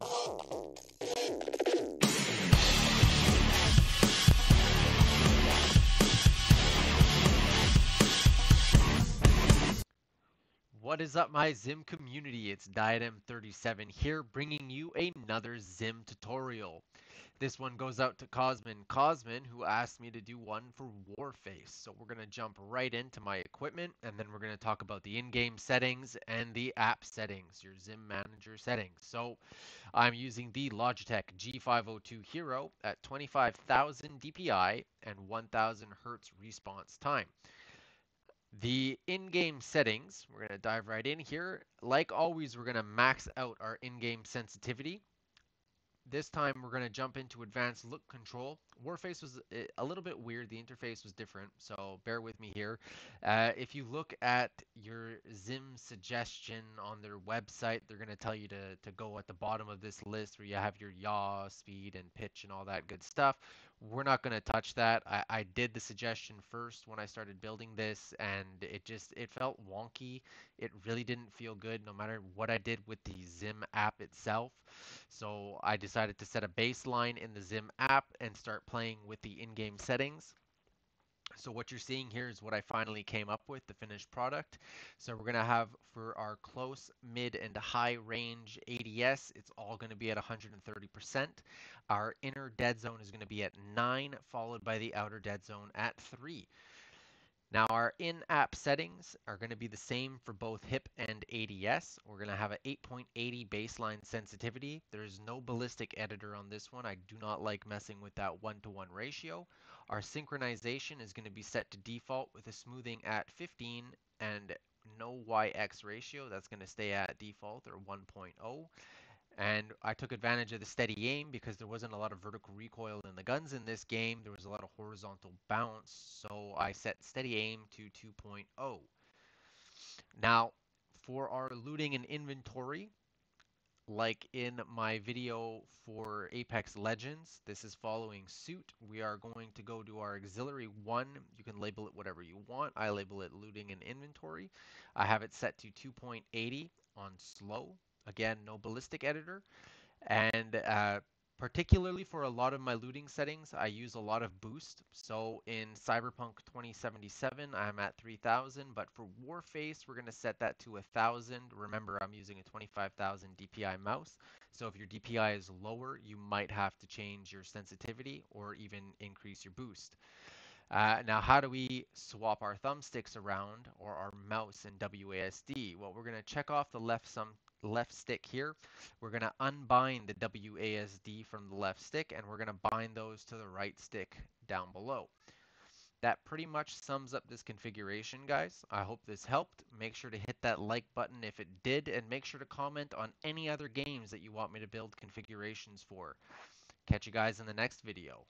What is up my XIM community? It's Diadem37 here bringing you another XIM tutorial. This one goes out to Cosmin Cosmin who asked me to do one for Warface. So we're going to jump right into my equipment and then we're going to talk about the in-game settings and the app settings, your XIM manager settings. So I'm using the Logitech G502 Hero at 25,000 DPI and 1000 Hertz response time. The in-game settings, we're going to dive right in here. Like always, we're going to max out our in-game sensitivity. This time we're going to jump into advanced look control. Warface was eh, a little bit weird. The interface was different, so bear with me here. Uh, if you look at your suggestion on their website, they're going to tell you to, to go at the bottom of this list where you have your yaw, speed, and pitch and all that good stuff. We're not going to touch that. I, I did the suggestion first when I started building this, and it just it felt wonky. It really didn't feel good no matter what I did with the XIM app itself. So I decided to set a baseline in the XIM app and start playing with the in-game settings. So what you're seeing here is what I finally came up with, the finished product. So we're going to have for our close, mid, and high range ADS, it's all going to be at 130%. Our inner dead zone is going to be at 9, followed by the outer dead zone at 3. Now our in-app settings are going to be the same for both HIP and ADS. We're going to have an 8.80 baseline sensitivity. There's no ballistic editor on this one. I do not like messing with that one-to-one -one ratio. Our synchronization is going to be set to default with a smoothing at 15 and no YX ratio. That's going to stay at default or 1.0. And I took advantage of the steady aim because there wasn't a lot of vertical recoil in the guns in this game. There was a lot of horizontal bounce. So I set steady aim to 2.0. Now, for our looting and inventory, like in my video for Apex Legends, this is following suit. We are going to go to our auxiliary one. You can label it whatever you want. I label it looting and inventory. I have it set to 2.80 on slow. Again, no ballistic editor. And uh, particularly for a lot of my looting settings, I use a lot of boost. So in Cyberpunk 2077, I'm at 3000, but for Warface, we're going to set that to 1000. Remember, I'm using a 25,000 DPI mouse. So if your DPI is lower, you might have to change your sensitivity or even increase your boost. Uh, now, how do we swap our thumbsticks around or our mouse in WASD? Well, we're going to check off the left some left stick here. We're going to unbind the WASD from the left stick and we're going to bind those to the right stick down below. That pretty much sums up this configuration, guys. I hope this helped. Make sure to hit that like button if it did, and make sure to comment on any other games that you want me to build configurations for. Catch you guys in the next video.